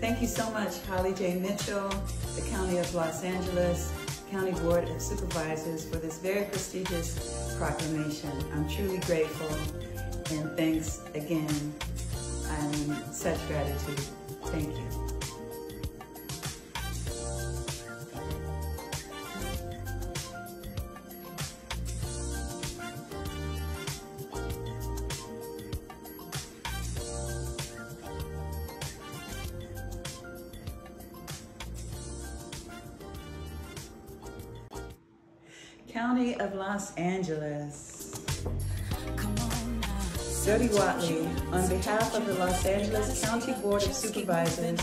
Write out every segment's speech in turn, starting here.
Thank you so much, Holly J. Mitchell, the County of Los Angeles, County Board of Supervisors for this very prestigious proclamation. I'm truly grateful and thanks again. I'm such gratitude. Thank you. County of Los Angeles. Jody Watley, on behalf of the Los Angeles County Board of Supervisors,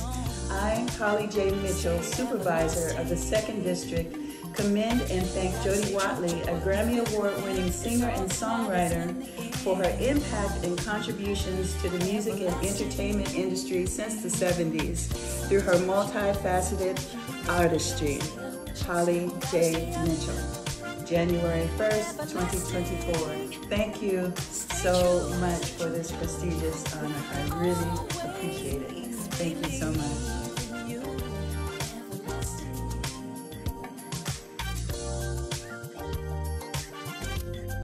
I, Holly J. Mitchell, Supervisor of the 2nd District, commend and thank Jody Watley, a Grammy Award-winning singer and songwriter, for her impact and contributions to the music and entertainment industry since the 70s through her multifaceted artistry. Holly J. Mitchell. January 1st, 2024. Thank you so much for this prestigious honor. I really appreciate it.